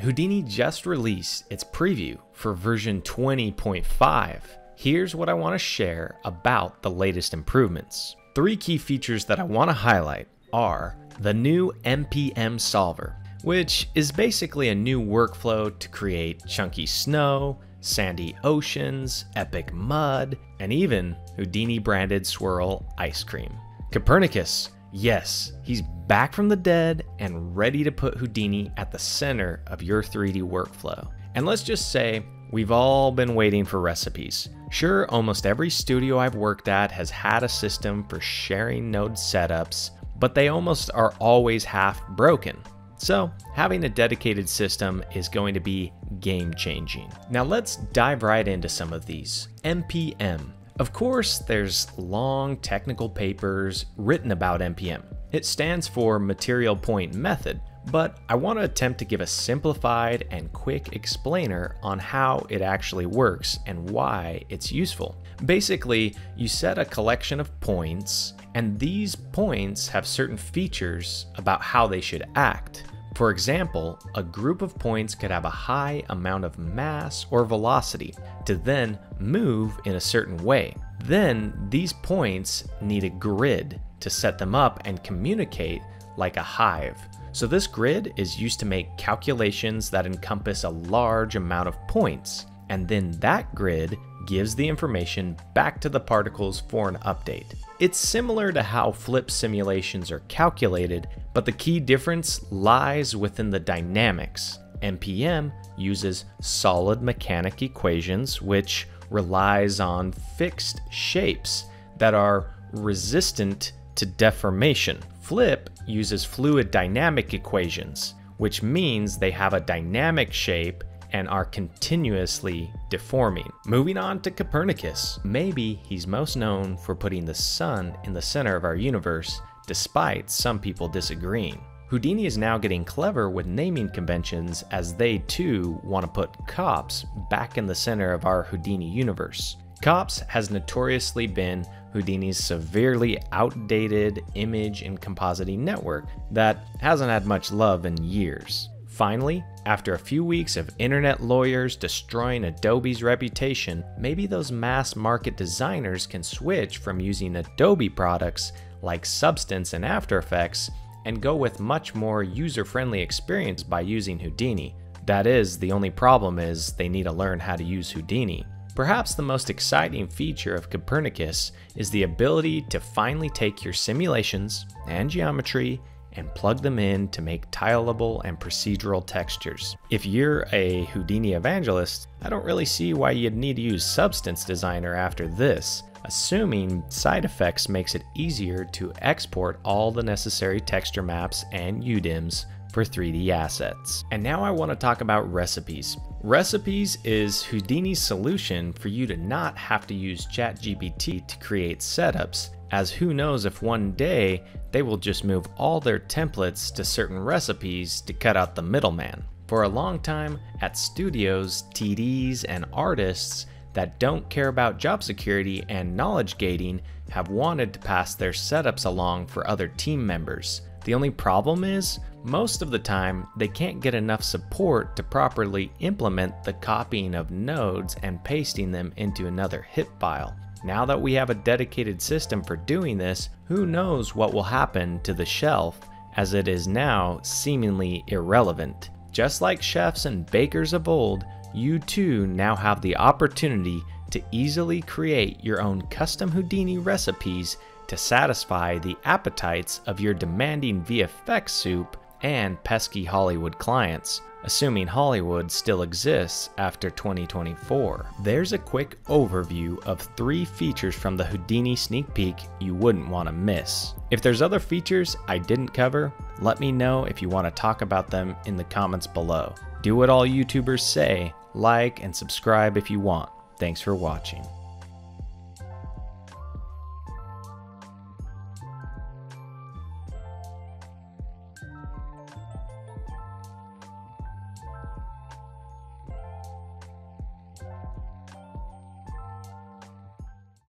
Houdini just released its preview for version 20.5. Here's what I want to share about the latest improvements. Three key features that I want to highlight are the new MPM solver, which is basically a new workflow to create chunky snow, sandy oceans, epic mud, and even Houdini branded swirl ice cream. Copernicus, yes, he's back from the dead and ready to put Houdini at the center of your 3D workflow. And let's just say we've all been waiting for recipes. Sure, almost every studio I've worked at has had a system for sharing node setups, but they almost are always half broken. So, having a dedicated system is going to be game changing. Now, let's dive right into some of these. MPM. Of course, there's long technical papers written about MPM. It stands for Material Point Method, but I want to attempt to give a simplified and quick explainer on how it actually works and why it's useful. Basically, you set a collection of points, and these points have certain features about how they should act. For example, a group of points could have a high amount of mass or velocity to then move in a certain way. Then these points need a grid to set them up and communicate like a hive. So this grid is used to make calculations that encompass a large amount of points, and then that grid gives the information back to the particles for an update. It's similar to how flip simulations are calculated, but the key difference lies within the dynamics. MPM uses solid mechanic equations, which relies on fixed shapes that are resistant to deformation. Flip uses fluid dynamic equations, which means they have a dynamic shape and are continuously deforming. Moving on to Copernicus. Maybe he's most known for putting the sun in the center of our universe, despite some people disagreeing. Houdini is now getting clever with naming conventions as they too want to put cops back in the center of our Houdini universe. COPS has notoriously been Houdini's severely outdated image and compositing network that hasn't had much love in years. Finally, after a few weeks of internet lawyers destroying Adobe's reputation, maybe those mass market designers can switch from using Adobe products like Substance and After Effects and go with much more user-friendly experience by using Houdini. That is, the only problem is they need to learn how to use Houdini. Perhaps the most exciting feature of Copernicus is the ability to finally take your simulations and geometry and plug them in to make tileable and procedural textures. If you're a Houdini evangelist, I don't really see why you'd need to use Substance Designer after this, assuming SideFX makes it easier to export all the necessary texture maps and UDIMs for 3D assets. And now I want to talk about recipes. Recipes is Houdini's solution for you to not have to use ChatGPT to create setups, as who knows if one day they will just move all their templates to certain recipes to cut out the middleman. For a long time, at studios, TDs, and artists that don't care about job security and knowledge gating have wanted to pass their setups along for other team members. The only problem is, most of the time, they can't get enough support to properly implement the copying of nodes and pasting them into another HIP file. Now that we have a dedicated system for doing this, who knows what will happen to the shelf as it is now seemingly irrelevant. Just like chefs and bakers of old, you too now have the opportunity to easily create your own custom Houdini recipes to satisfy the appetites of your demanding VFX soup and pesky Hollywood clients, assuming Hollywood still exists after 2024. There's a quick overview of three features from the Houdini sneak peek you wouldn't want to miss. If there's other features I didn't cover, let me know if you want to talk about them in the comments below. Do what all YouTubers say, like and subscribe if you want. Thanks for watching.